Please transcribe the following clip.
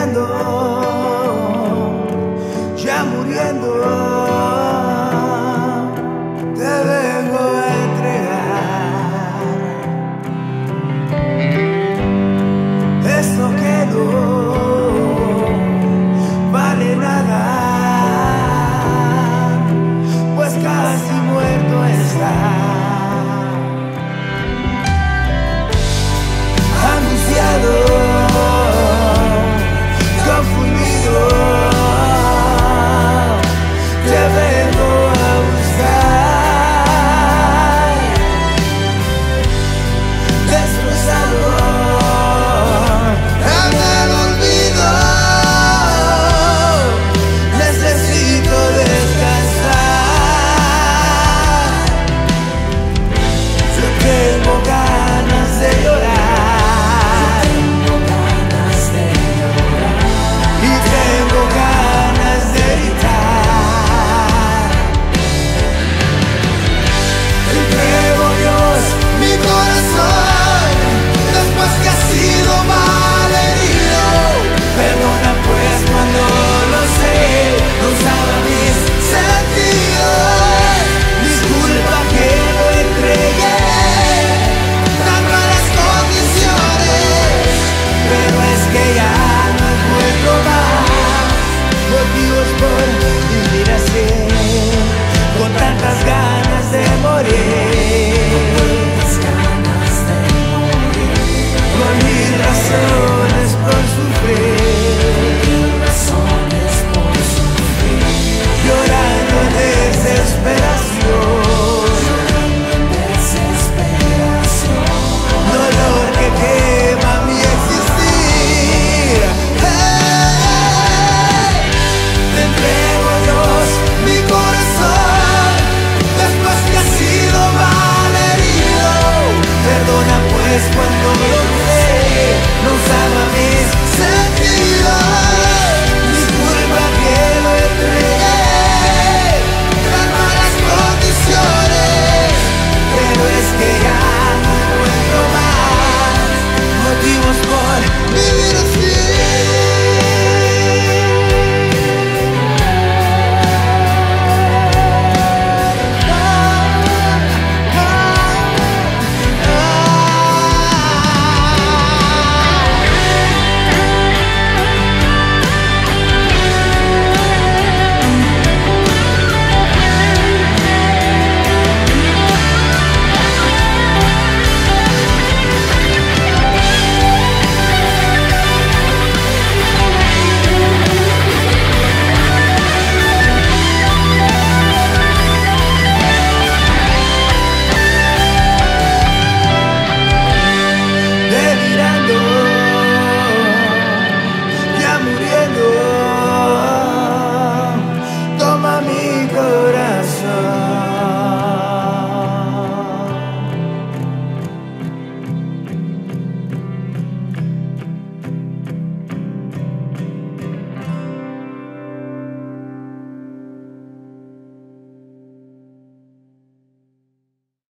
esperando.